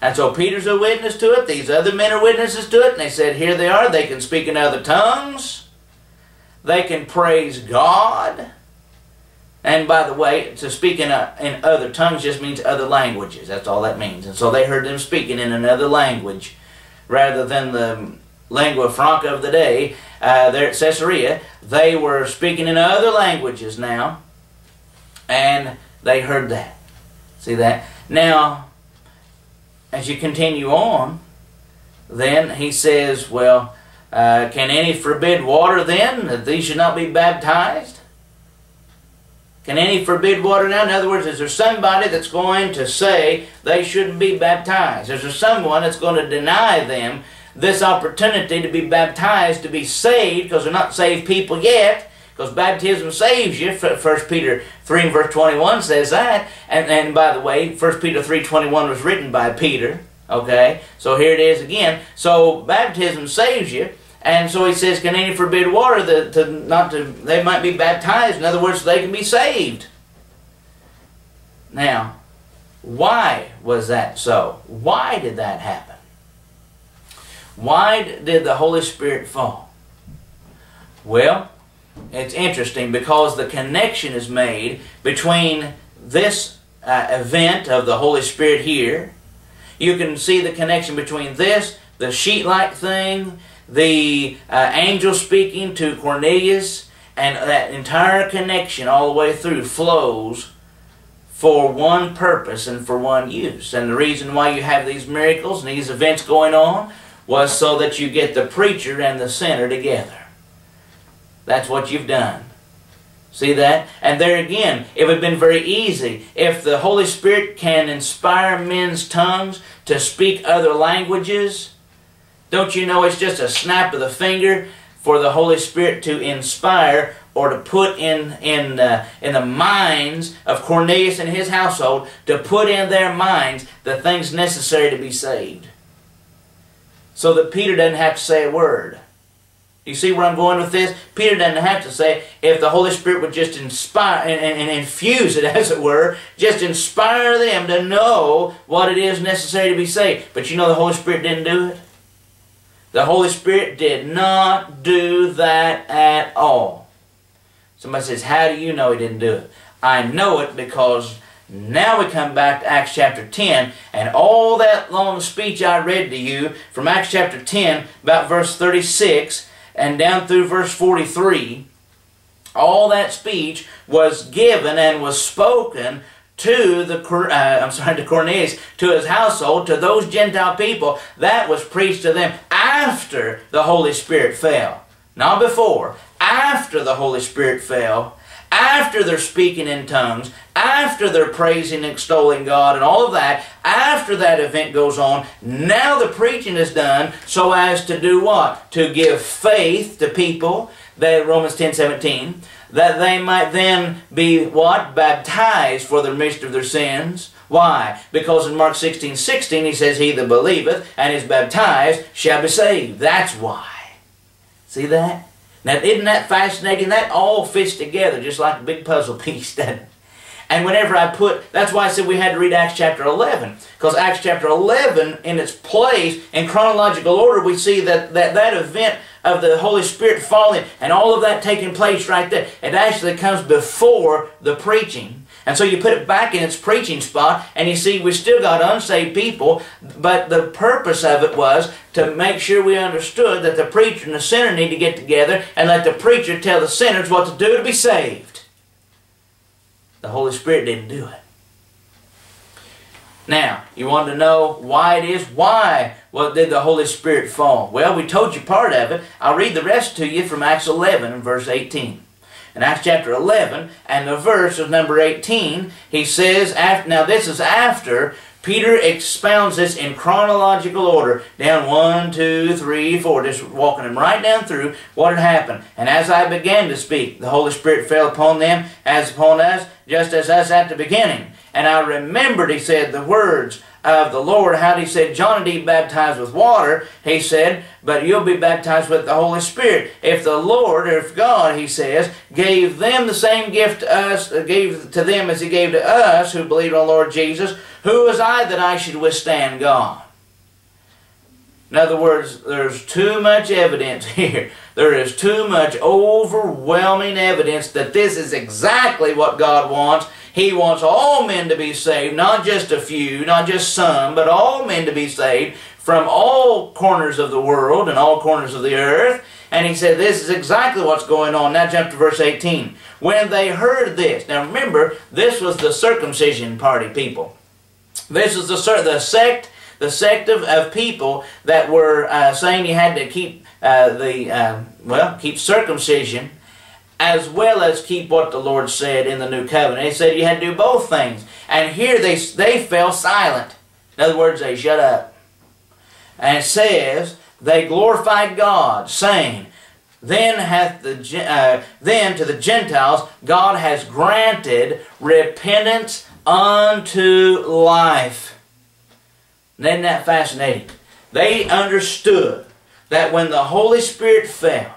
And so Peter's a witness to it. These other men are witnesses to it. And they said, here they are. They can speak in other tongues. They can praise God. And by the way, to speak in, a, in other tongues just means other languages. That's all that means. And so they heard them speaking in another language rather than the lingua franca of the day uh, there at Caesarea. They were speaking in other languages now. And they heard that. See that? Now, as you continue on, then he says, Well, uh, can any forbid water then that these should not be baptized? Can any forbid water now? In other words, is there somebody that's going to say they shouldn't be baptized? Is there someone that's going to deny them this opportunity to be baptized, to be saved, because they're not saved people yet? Because baptism saves you. 1 Peter 3 and verse 21 says that. And, and by the way, 1 Peter 3.21 was written by Peter. Okay? So here it is again. So baptism saves you. And so he says, can any forbid water that to not to they might be baptized? In other words, they can be saved. Now, why was that so? Why did that happen? Why did the Holy Spirit fall? Well, it's interesting because the connection is made between this uh, event of the Holy Spirit here. You can see the connection between this, the sheet-like thing, the uh, angel speaking to Cornelius, and that entire connection all the way through flows for one purpose and for one use. And the reason why you have these miracles and these events going on was so that you get the preacher and the sinner together. That's what you've done. See that? And there again, it would have been very easy. If the Holy Spirit can inspire men's tongues to speak other languages, don't you know it's just a snap of the finger for the Holy Spirit to inspire or to put in in uh, in the minds of Cornelius and his household to put in their minds the things necessary to be saved, so that Peter doesn't have to say a word. You see where I'm going with this? Peter doesn't have to say, if the Holy Spirit would just inspire and, and, and, infuse it, as it were, just inspire them to know what it is necessary to be saved. But you know the Holy Spirit didn't do it? The Holy Spirit did not do that at all. Somebody says, How do you know He didn't do it? I know it because now we come back to Acts chapter 10, and all that long speech I read to you from Acts chapter 10, about verse 36, and down through verse 43, all that speech was given and was spoken to the uh, I'm sorry to Cornelius to his household to those Gentile people that was preached to them after the Holy Spirit fell. Not before after the Holy Spirit fell after they're speaking in tongues after they're praising and extolling God and all of that after that event goes on now the preaching is done so as to do what to give faith to people that Romans 10 17 that they might then be what? Baptized for the remission of their sins. Why? Because in Mark 16, 16 he says, He that believeth and is baptized shall be saved. That's why. See that? Now, isn't that fascinating? That all fits together just like a big puzzle piece, doesn't it? And whenever I put, that's why I said we had to read Acts chapter 11. Because Acts chapter 11, in its place, in chronological order, we see that that, that event of the Holy Spirit falling and all of that taking place right there, it actually comes before the preaching. And so you put it back in its preaching spot, and you see we still got unsaved people, but the purpose of it was to make sure we understood that the preacher and the sinner need to get together and let the preacher tell the sinners what to do to be saved. The Holy Spirit didn't do it. Now, you want to know why it is? Why well, did the Holy Spirit fall? Well, we told you part of it. I'll read the rest to you from Acts 11 and verse 18 in Acts chapter 11 and the verse of number 18, he says, after, now this is after Peter expounds this in chronological order, down one, two, three, four, just walking them right down through what had happened. And as I began to speak, the Holy Spirit fell upon them as upon us, just as us at the beginning. And I remembered, he said, the words of the Lord, how he said, John indeed baptized with water, he said, but you'll be baptized with the Holy Spirit. If the Lord, or if God, he says, gave them the same gift to us, uh, gave to them as he gave to us who believed on Lord Jesus, who was I that I should withstand God? In other words, there's too much evidence here. There is too much overwhelming evidence that this is exactly what God wants he wants all men to be saved, not just a few, not just some, but all men to be saved from all corners of the world and all corners of the earth. And he said, This is exactly what's going on. Now jump to verse 18. When they heard this, now remember, this was the circumcision party people. This is the, the sect, the sect of, of people that were uh, saying you had to keep uh, the, uh, well, keep circumcision as well as keep what the Lord said in the new covenant. He said you had to do both things. And here they, they fell silent. In other words, they shut up. And it says, they glorified God, saying, then hath the uh, then to the Gentiles God has granted repentance unto life. Isn't that fascinating? They understood that when the Holy Spirit fell,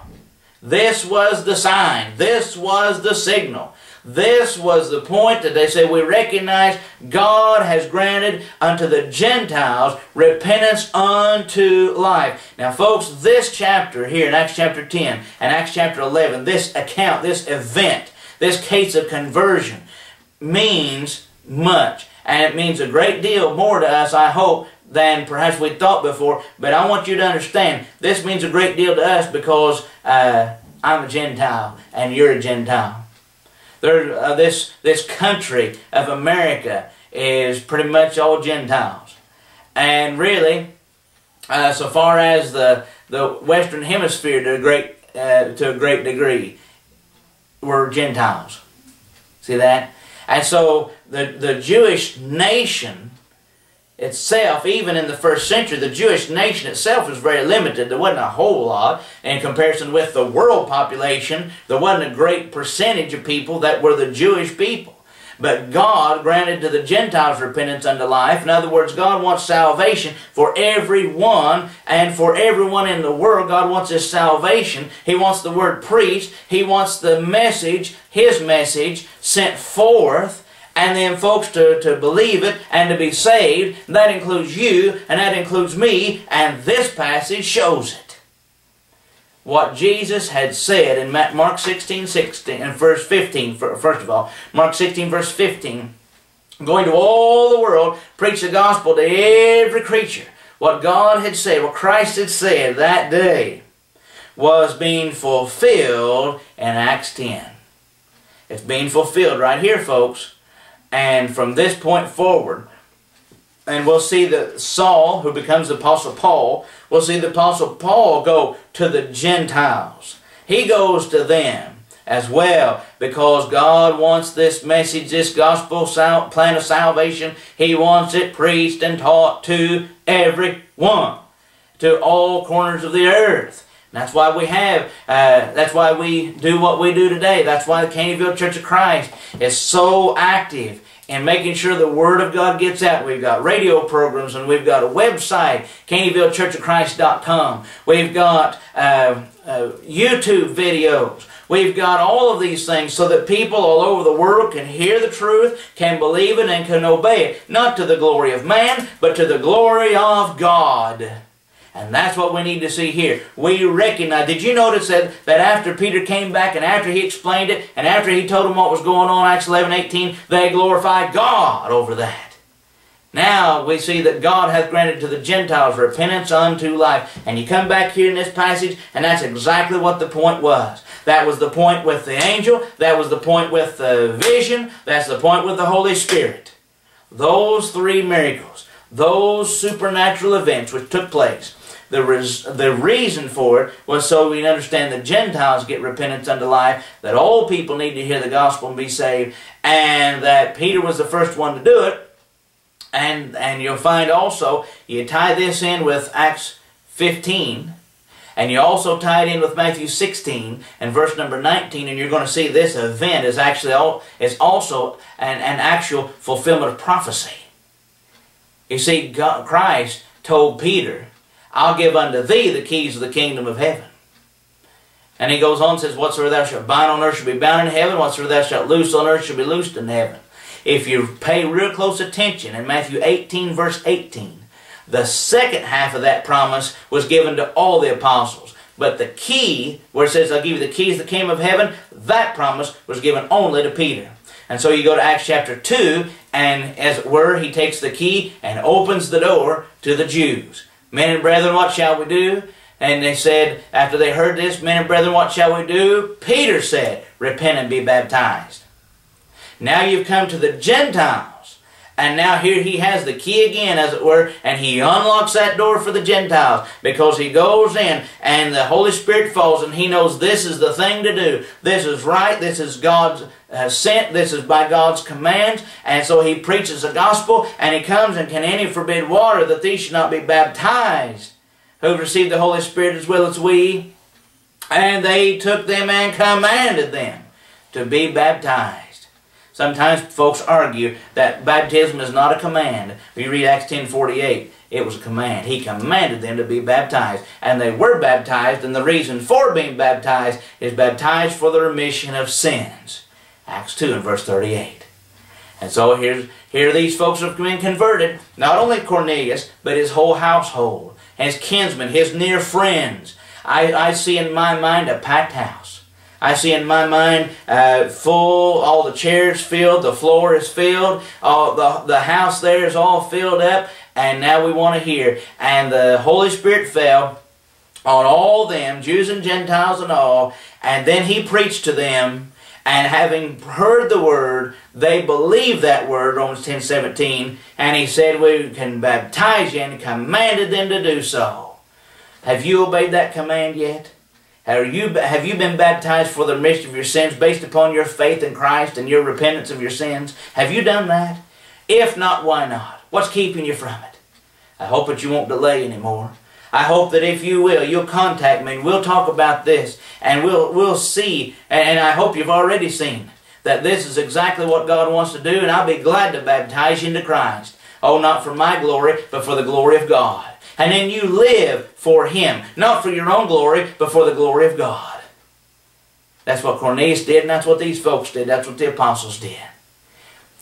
this was the sign. This was the signal. This was the point that they say we recognize God has granted unto the Gentiles repentance unto life. Now, folks, this chapter here in Acts chapter 10 and Acts chapter 11, this account, this event, this case of conversion means much. And it means a great deal more to us, I hope, than perhaps we thought before. But I want you to understand, this means a great deal to us because uh, I'm a Gentile and you're a Gentile. There, uh, this, this country of America is pretty much all Gentiles. And really, uh, so far as the, the Western Hemisphere to a great, uh, to a great degree, we're Gentiles. See that? And so the, the Jewish nation itself, even in the first century, the Jewish nation itself was very limited. There wasn't a whole lot in comparison with the world population. There wasn't a great percentage of people that were the Jewish people. But God granted to the Gentiles repentance unto life. In other words, God wants salvation for everyone and for everyone in the world. God wants His salvation. He wants the word preached. He wants the message, His message, sent forth and then folks to, to believe it and to be saved. That includes you and that includes me, and this passage shows it. What Jesus had said in Mark 16, 16, and verse 15, first of all, Mark 16, verse 15, going to all the world, preach the gospel to every creature. What God had said, what Christ had said that day, was being fulfilled in Acts 10. It's being fulfilled right here, folks. And from this point forward, and we'll see that Saul, who becomes the Apostle Paul, we'll see the Apostle Paul go to the Gentiles. He goes to them as well because God wants this message, this gospel plan of salvation. He wants it preached and taught to everyone, to all corners of the earth. That's why we have, uh, that's why we do what we do today. That's why the Caneyville Church of Christ is so active in making sure the Word of God gets out. We've got radio programs and we've got a website, CaneyvilleChurchofChrist.com. We've got uh, uh, YouTube videos. We've got all of these things so that people all over the world can hear the truth, can believe it, and can obey it. Not to the glory of man, but to the glory of God. And that's what we need to see here. We recognize. Did you notice that, that after Peter came back and after he explained it and after he told them what was going on, Acts 11 18, they glorified God over that. Now we see that God hath granted to the Gentiles repentance unto life. And you come back here in this passage, and that's exactly what the point was. That was the point with the angel, that was the point with the vision, that's the point with the Holy Spirit. Those three miracles, those supernatural events which took place, the, res- the reason for it was so we understand the Gentiles get repentance unto life, that all people need to hear the gospel and be saved, and that Peter was the first one to do it and, and you'll find also, you tie this in with Acts 15, and you also tie it in with Matthew 16 and verse number 19, and you're going to see this event is actually all, is also an, an actual fulfillment of prophecy. You see, God, Christ told Peter, I'll give unto thee the keys of the kingdom of heaven. And he goes on and says, Whatsoever thou shalt bind on earth shall be bound in heaven, whatsoever thou shalt loose on earth shall be loosed in heaven. If you pay real close attention in Matthew 18, verse 18, the second half of that promise was given to all the apostles. But the key, where it says, I'll give you the keys of the kingdom of heaven, that promise was given only to Peter. And so you go to Acts chapter 2, and as it were, he takes the key and opens the door to the Jews. Men and brethren, what shall we do? And they said, after they heard this, men and brethren, what shall we do? Peter said, repent and be baptized. Now you've come to the Gentiles. And now here he has the key again, as it were, and he unlocks that door for the Gentiles because he goes in and the Holy Spirit falls and he knows this is the thing to do. This is right. This is God's uh, sent. This is by God's command. And so he preaches the gospel and he comes and can any forbid water that these should not be baptized who received the Holy Spirit as well as we. And they took them and commanded them to be baptized. Sometimes folks argue that baptism is not a command. If you read Acts 10.48, it was a command. He commanded them to be baptized. And they were baptized, and the reason for being baptized is baptized for the remission of sins. Acts 2 and verse 38. And so here's, here these folks have been converted. Not only Cornelius, but his whole household, his kinsmen, his near friends. I, I see in my mind a packed house. I see in my mind uh, full, all the chairs filled, the floor is filled, all the, the house there is all filled up, and now we want to hear. And the Holy Spirit fell on all them, Jews and Gentiles and all, and then he preached to them, and having heard the word, they believed that word, Romans 10 17, and he said, We can baptize you, and commanded them to do so. Have you obeyed that command yet? Have you, have you been baptized for the remission of your sins based upon your faith in Christ and your repentance of your sins? Have you done that? If not, why not? What's keeping you from it? I hope that you won't delay anymore. I hope that if you will, you'll contact me and we'll talk about this and we'll, we'll see, and I hope you've already seen that this is exactly what God wants to do, and I'll be glad to baptize you into Christ. Oh, not for my glory, but for the glory of God. And then you live for Him. Not for your own glory, but for the glory of God. That's what Cornelius did, and that's what these folks did. That's what the apostles did.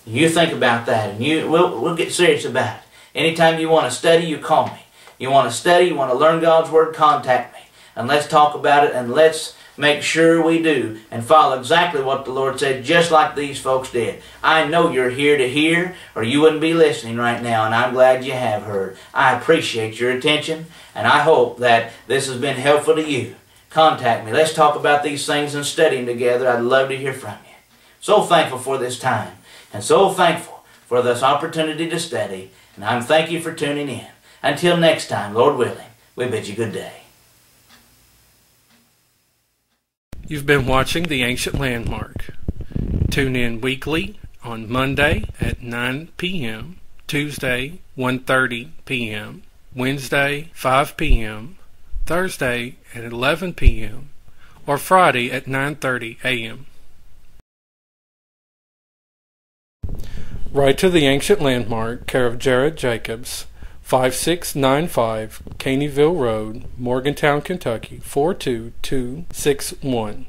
You think about that, and you we'll, we'll get serious about it. Anytime you want to study, you call me. You want to study, you want to learn God's Word, contact me. And let's talk about it, and let's make sure we do and follow exactly what the Lord said, just like these folks did. I know you're here to hear, or you wouldn't be listening right now, and I'm glad you have heard. I appreciate your attention, and I hope that this has been helpful to you. Contact me. Let's talk about these things and study them together. I'd love to hear from you. So thankful for this time, and so thankful for this opportunity to study, and I'm thank you for tuning in. Until next time, Lord willing, we bid you good day.
You've been watching The Ancient Landmark. Tune in weekly on Monday at 9 p.m., Tuesday 1:30 p.m., Wednesday 5 p.m., Thursday at 11 p.m., or Friday at 9:30 a.m. Write to the Ancient Landmark, care of Jarrod Jacobs, 5695 Caneyville Road, Morgantown, Kentucky 42261.